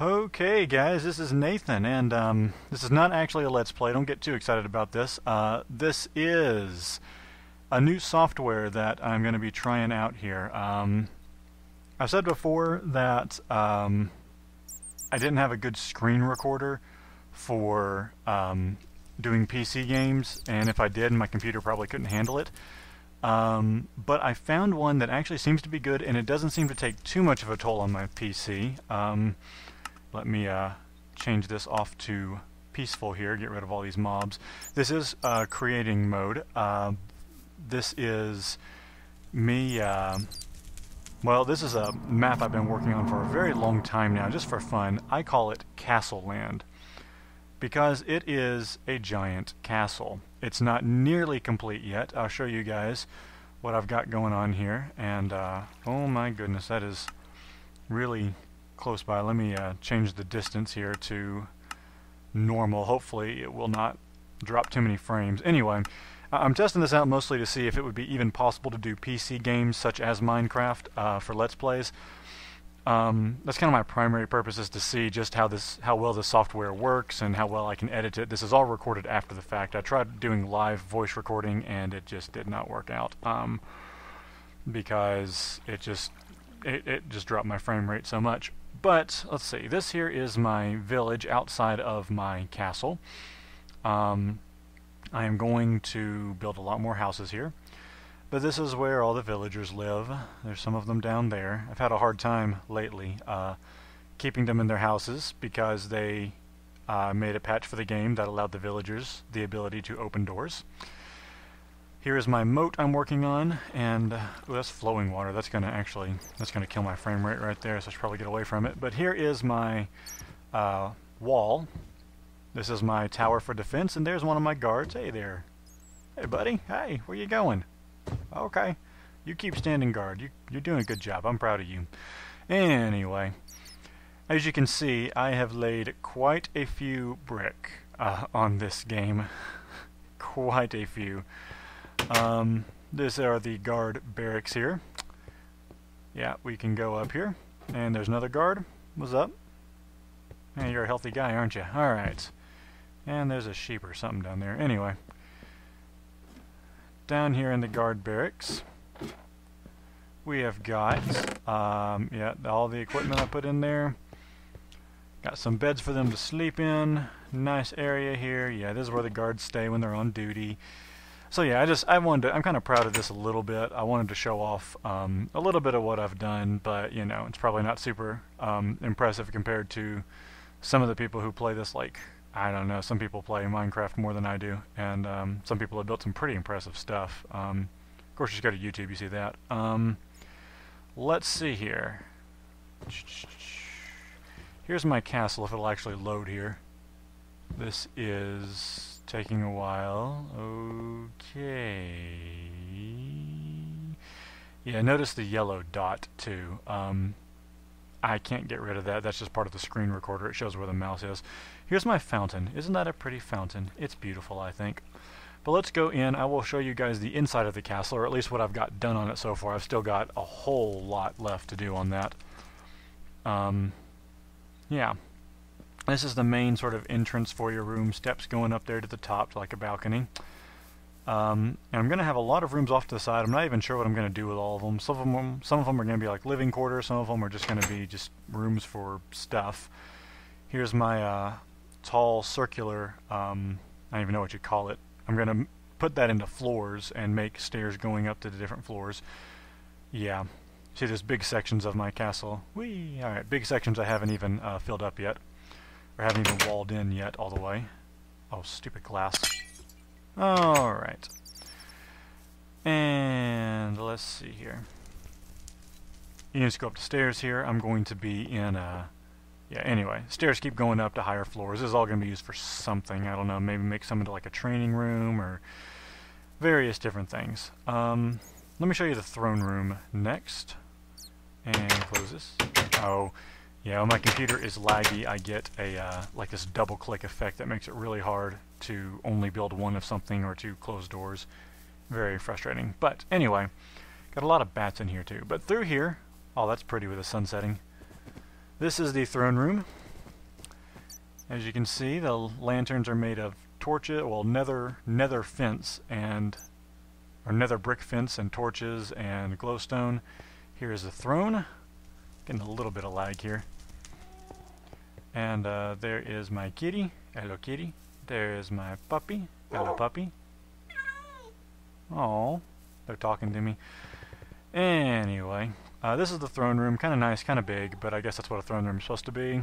Okay, guys, this is Nathan, and um, this is not actually a Let's Play. Don't get too excited about this. Uh, this is a new software that I'm going to be trying out here. Um, I've said before that um, I didn't have a good screen recorder for um, doing PC games, and if I did, my computer probably couldn't handle it. Um, but I found one that actually seems to be good, and it doesn't seem to take too much of a toll on my PC. Um, let me uh, change this off to peaceful here, get rid of all these mobs. This is uh, creating mode. Uh, this is me, uh, well this is a map I've been working on for a very long time now, just for fun. I call it Castle Land because it is a giant castle. It's not nearly complete yet. I'll show you guys what I've got going on here and uh, oh my goodness that is really close by. Let me uh, change the distance here to normal. Hopefully it will not drop too many frames. Anyway, I'm testing this out mostly to see if it would be even possible to do PC games such as Minecraft uh, for Let's Plays. Um, that's kind of my primary purpose is to see just how this, how well the software works and how well I can edit it. This is all recorded after the fact. I tried doing live voice recording and it just did not work out um, because it just it, it just dropped my frame rate so much. But let's see, this here is my village outside of my castle. Um, I am going to build a lot more houses here. But this is where all the villagers live. There's some of them down there. I've had a hard time lately uh, keeping them in their houses because they uh, made a patch for the game that allowed the villagers the ability to open doors. Here is my moat I'm working on, and uh, ooh, that's flowing water. That's going to actually, that's going to kill my frame rate right there, so I should probably get away from it. But here is my uh, wall. This is my tower for defense, and there's one of my guards. Hey there. Hey, buddy. Hey, where you going? Okay. You keep standing guard. You, you're doing a good job. I'm proud of you. Anyway, as you can see, I have laid quite a few brick uh, on this game. quite a few. Um, these are the guard barracks here. Yeah, we can go up here. And there's another guard. What's up? Hey, you're a healthy guy, aren't you? Alright. And there's a sheep or something down there. Anyway. Down here in the guard barracks, we have got, um, yeah, all the equipment I put in there. Got some beds for them to sleep in. Nice area here. Yeah, this is where the guards stay when they're on duty. So yeah, I just I wanted to, I'm kind of proud of this a little bit. I wanted to show off um, a little bit of what I've done, but you know it's probably not super um, impressive compared to some of the people who play this. Like I don't know, some people play Minecraft more than I do, and um, some people have built some pretty impressive stuff. Um, of course, you just go to YouTube, you see that. Um, let's see here. Here's my castle, if it'll actually load here. This is taking a while. Okay. Yeah, notice the yellow dot too. Um, I can't get rid of that. That's just part of the screen recorder. It shows where the mouse is. Here's my fountain. Isn't that a pretty fountain? It's beautiful, I think. But let's go in. I will show you guys the inside of the castle, or at least what I've got done on it so far. I've still got a whole lot left to do on that. Um, yeah. This is the main sort of entrance for your room, steps going up there to the top to like a balcony. Um, and I'm going to have a lot of rooms off to the side. I'm not even sure what I'm going to do with all of them. Some of them, some of them are going to be like living quarters. Some of them are just going to be just rooms for stuff. Here's my uh, tall circular, um, I don't even know what you call it. I'm going to put that into floors and make stairs going up to the different floors. Yeah. See, there's big sections of my castle. Whee! Alright, big sections I haven't even uh, filled up yet. Or haven't even walled in yet all the way. Oh, stupid glass. Alright. And let's see here. You just go up the stairs here. I'm going to be in a... Yeah, anyway. Stairs keep going up to higher floors. This is all going to be used for something. I don't know, maybe make some into like a training room or various different things. Um, let me show you the throne room next. And close this. Oh, yeah, when my computer is laggy, I get a uh, like this double click effect that makes it really hard to only build one of something or to close doors. Very frustrating. But anyway, got a lot of bats in here too. But through here, oh that's pretty with the sun setting. This is the throne room. As you can see, the lanterns are made of torches, well, nether nether fence and or nether brick fence and torches and glowstone. Here is the throne. Getting a little bit of lag here. And uh, there is my kitty. Hello, kitty. There is my puppy. Hello, puppy. Oh, they're talking to me. Anyway, uh, this is the throne room. Kind of nice, kind of big, but I guess that's what a throne room is supposed to be.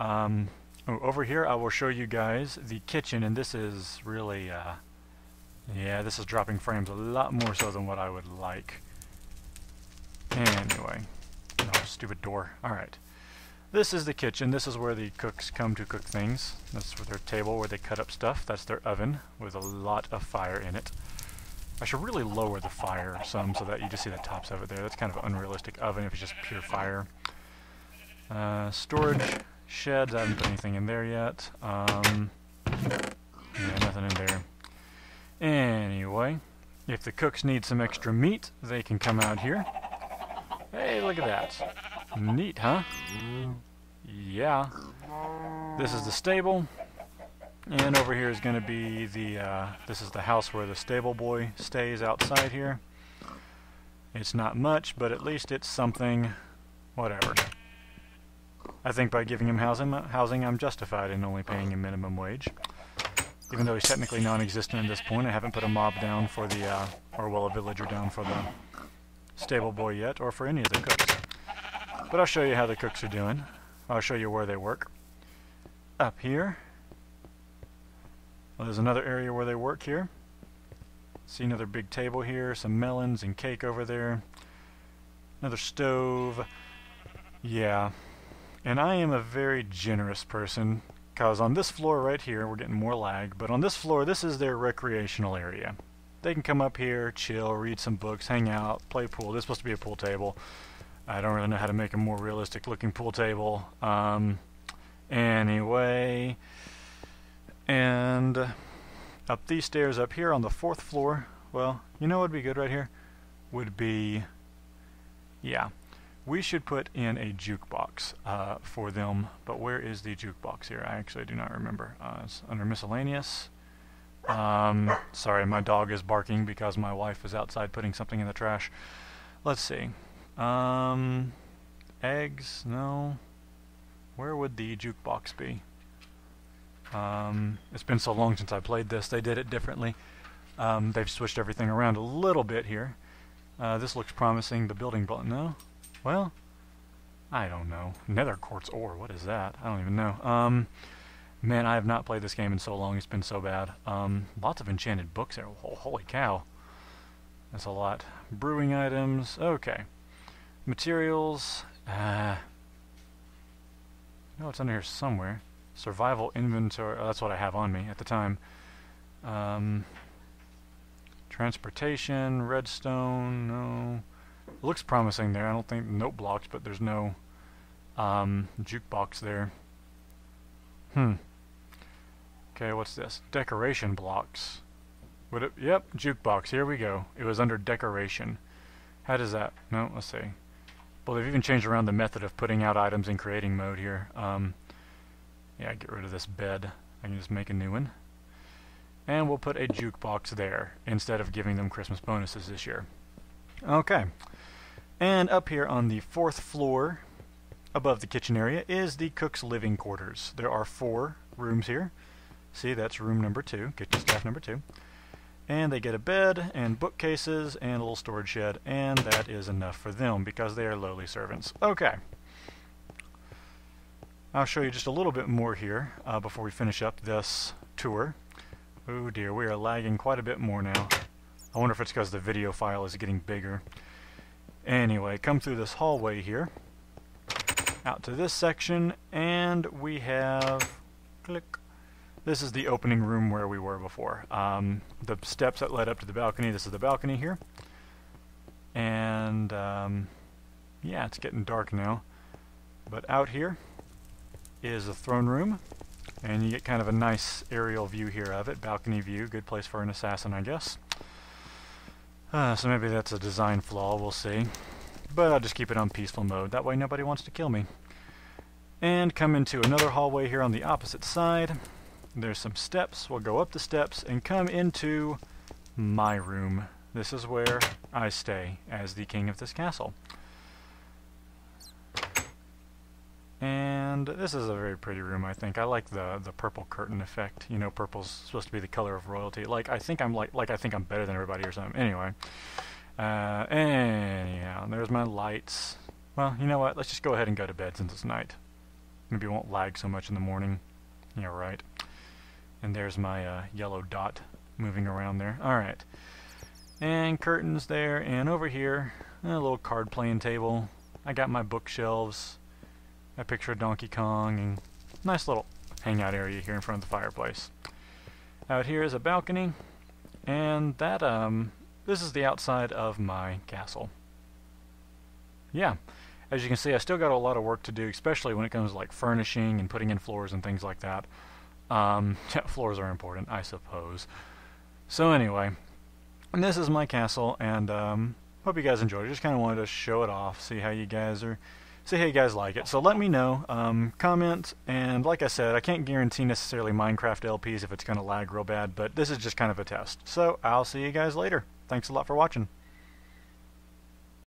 Um, oh, over here, I will show you guys the kitchen, and this is really, uh, yeah, this is dropping frames a lot more so than what I would like. Anyway, stupid door. All right. This is the kitchen. This is where the cooks come to cook things. That's their table where they cut up stuff. That's their oven with a lot of fire in it. I should really lower the fire some so that you just see the tops of it there. That's kind of unrealistic oven if it's just pure fire. Uh, storage sheds. I haven't put anything in there yet. Um, yeah, nothing in there. Anyway, if the cooks need some extra meat, they can come out here. Look at that. Neat, huh? Yeah. This is the stable. And over here is going to be the, uh, this is the house where the stable boy stays outside here. It's not much, but at least it's something, whatever. I think by giving him housing, housing I'm justified in only paying him minimum wage. Even though he's technically non-existent at this point, I haven't put a mob down for the, uh, or well, a villager down for the stable boy yet, or for any of the cooks. But I'll show you how the cooks are doing. I'll show you where they work. Up here. Well, there's another area where they work here. See another big table here, some melons and cake over there. Another stove. Yeah. And I am a very generous person, because on this floor right here, we're getting more lag, but on this floor, this is their recreational area. They can come up here, chill, read some books, hang out, play pool. This is supposed to be a pool table. I don't really know how to make a more realistic looking pool table. Um, anyway, and up these stairs up here on the fourth floor, well, you know what would be good right here? Would be, yeah, we should put in a jukebox uh, for them, but where is the jukebox here? I actually do not remember. Uh, it's under miscellaneous. Um, sorry, my dog is barking because my wife is outside putting something in the trash. Let's see. Um, eggs? No. Where would the jukebox be? Um, it's been so long since I played this. They did it differently. Um, they've switched everything around a little bit here. Uh, this looks promising. The building block. No? Well, I don't know. Nether quartz ore. What is that? I don't even know. Um, man, I have not played this game in so long. It's been so bad. Um, lots of enchanted books there. Oh, holy cow. That's a lot. Brewing items. Okay. Materials, uh, no, it's under here somewhere. Survival inventory, oh, that's what I have on me at the time. Um, transportation, redstone, no. Looks promising there. I don't think note blocks, but there's no um, jukebox there. Hmm. Okay, what's this? Decoration blocks. Would it? Yep, jukebox. Here we go. It was under decoration. How does that? No, let's see. Well, they've even changed around the method of putting out items in creating mode here. Um, yeah, get rid of this bed. I can just make a new one. And we'll put a jukebox there instead of giving them Christmas bonuses this year. Okay. And up here on the fourth floor, above the kitchen area, is the cook's living quarters. There are four rooms here. See, that's room number two, kitchen staff number two. And they get a bed and bookcases and a little storage shed, and that is enough for them because they are lowly servants. Okay. I'll show you just a little bit more here uh, before we finish up this tour. Oh dear, we are lagging quite a bit more now. I wonder if it's because the video file is getting bigger. Anyway, come through this hallway here, out to this section, and we have, click, this is the opening room where we were before. Um, the steps that led up to the balcony, this is the balcony here. And um, yeah, it's getting dark now. But out here is the throne room. And you get kind of a nice aerial view here of it, balcony view, good place for an assassin, I guess. Uh, so maybe that's a design flaw, we'll see. But I'll just keep it on peaceful mode, that way nobody wants to kill me. And come into another hallway here on the opposite side. There's some steps. We'll go up the steps and come into my room. This is where I stay as the king of this castle. And this is a very pretty room, I think. I like the the purple curtain effect. You know, purple's supposed to be the color of royalty. Like I think I'm like like I think I'm better than everybody or something. Anyway, uh, anyhow, there's my lights. Well, you know what? Let's just go ahead and go to bed since it's night. Maybe it won't lag so much in the morning. Yeah, right. And there's my uh, yellow dot moving around there. All right. And curtains there, and over here, a little card playing table. I got my bookshelves a picture of Donkey Kong, and nice little hangout area here in front of the fireplace. Out here is a balcony, and that, um, this is the outside of my castle. Yeah, as you can see, I still got a lot of work to do, especially when it comes to like furnishing and putting in floors and things like that. Um, yeah, floors are important, I suppose. So anyway, this is my castle, and um, hope you guys enjoyed. Just kind of wanted to show it off, see how you guys are see how you guys like it. So let me know, um, comment, and like I said, I can't guarantee necessarily Minecraft LPs if it's going to lag real bad, but this is just kind of a test. So I'll see you guys later. Thanks a lot for watching.